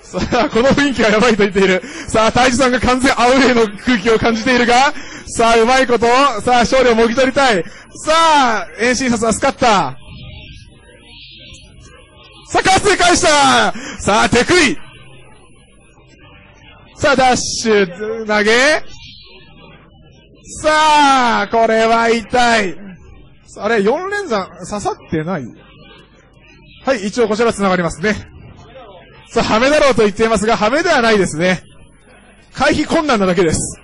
さあ、この雰囲気はやばいと言っている。さあ、大樹さんが完全アウェイの空気を感じているが、さあ、うまいこと、さあ、勝利をもぎ取りたい。さあ、遠心札はスカッター。さあ、カツで返したさあ、手食いさあ、ダッシュ、投げさあ、これは痛い。あれ、4連山刺さってない？はい、一応こちら繋がりますね。さあ、ハメだろうと言っていますが、ハメではないですね。回避困難なだけです。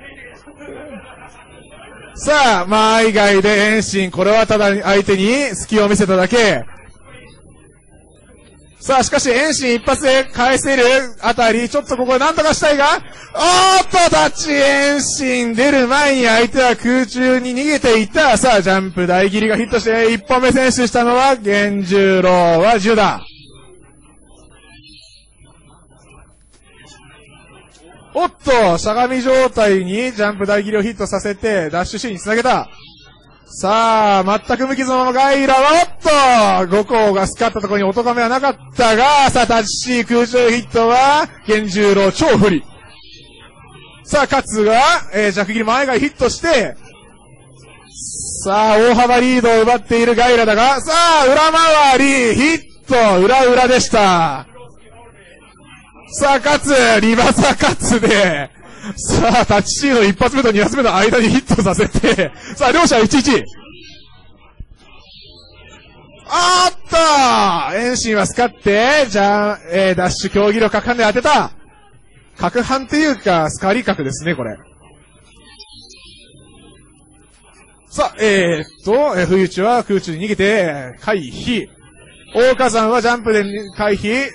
さあ、まあ以外で遠心、これはただ相手に隙を見せただけ。さあ、しかし、遠心一発で返せるあたり、ちょっとここで何とかしたいが、おーっと、タッチ遠心出る前に相手は空中に逃げていった。さあ、ジャンプ大切りがヒットして、一本目選手したのは、源十郎は10だ。おっと、しゃがみ状態にジャンプ大切りをヒットさせて、ダッシュシーンに繋げた。さあ、全く無傷のガイラは、おっと !5 校がスカったところに音亀はなかったが、さあ、タッチ空中ヒットは、源十郎超不利。さあ、勝が、えー、ジャックギル前がヒットして、さあ、大幅リードを奪っているガイラだが、さあ、裏回り、ヒット、裏裏でした。さあ、勝つ、リバサ勝つで、さあ、タッチシーの一発目と二発目の間にヒットさせて、さあ、両者1-1。あーっと遠心はスカって、じゃあ、えー、ダッシュ競技力かんで当てた。角半っていうか、スカリ角ですね、これ。さあ、えー、っと、えー、冬地は空中に逃げて、回避。大火山はジャンプで回避。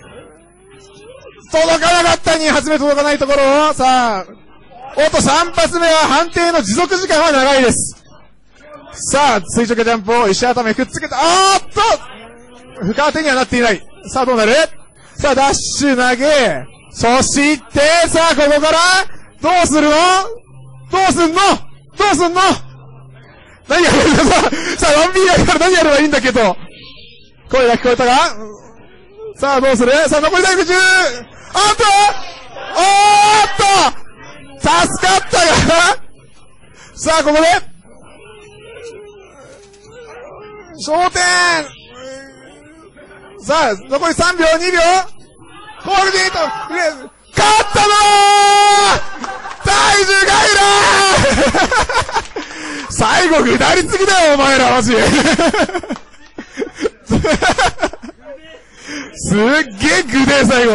届かなかった2発目届かないところを、さあ、おっと3発目は判定の持続時間は長いです。さあ、垂直ジャンプを石頭くっつけた。あーっと深当てにはなっていない。さあ、どうなる？さあ、ダッシュ投げ。そして、さあ、ここから、どうするの？どうすんの？どうすんの？何やるんださあ、さあ、1B やるから何やればいいんだけど。声が聞こえたがさあ、どうする？さあ、残り大学 10! あっとおーっとさあ、ここで。焦点。さあ、残り3秒、2秒。コールディート。勝ったのー。大樹ガイラー最後、ぐだりすぎだよ、お前ら、マジ。すっげえぐでえ、最後